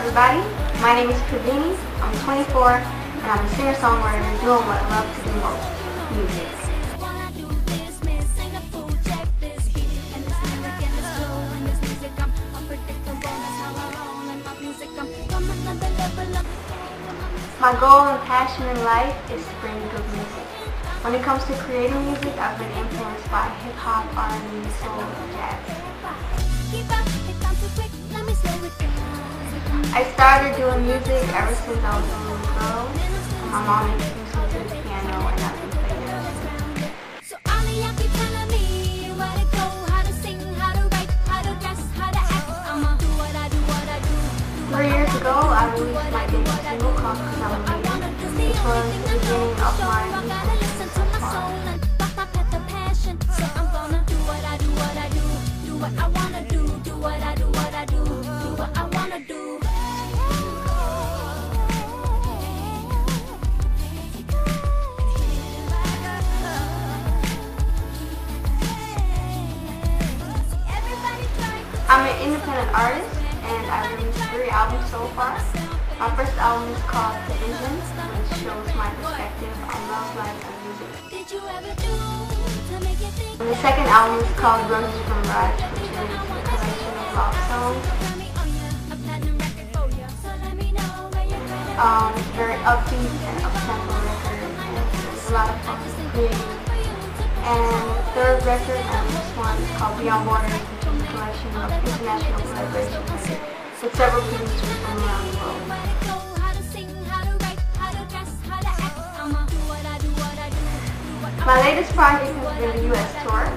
everybody? My name is Pravini. I'm 24 and I'm a singer-songwriter doing what I love to do most, music. My goal and passion in life is to bring good music. When it comes to creating music, I've been influenced by hip-hop, R&B, soul, and jazz. I started doing music ever since I was a little girl. My mom introduced me to the piano and I've been playing ever since. Three years ago, I released my debut single called Cause which was beginning of I'm an independent artist and I've released three albums so far. My first album is called The Vision, which shows my perspective on love, life, and music. Did you ever do to make you think? And the second album is called Roses from Raj, which is a collection of love songs. Oh yeah, a platinum record for you. So let me know where you're at. Um, it's very upbeat and up-tempo record, and it's a lot of fun to create. And third record, and this one, called Beyond Borders, is a collection of international collaboration music with several producers from around the world. My latest project has been the U.S. tour.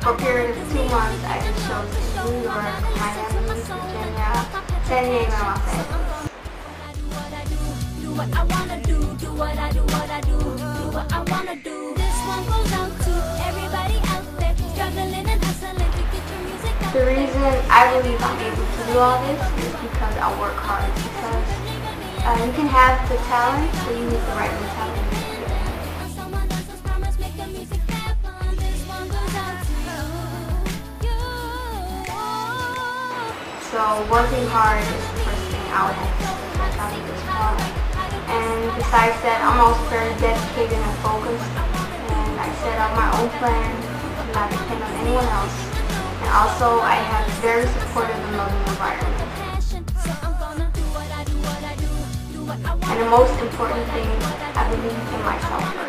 For a period of two months, I did shows in New York, Miami, Virginia, San Diego, and Los Angeles. do what I wanna do, do what I do, what I do, do what I wanna do. This one goes out to everybody out there struggling and hustling to get your music out The reason I believe I'm able to do all this is because I work hard. Because uh, you can have the talent, but you need the right mentality. to do it. Someone else's promise, make the music happen. This one goes out to you. you. So working hard is the first thing I would have to do this. And besides that, I'm also very dedicated and focused. And I set up my own plan to not depend on anyone else. And also, I have very supportive and loving environment. I'm. And the most important thing, I believe in myself.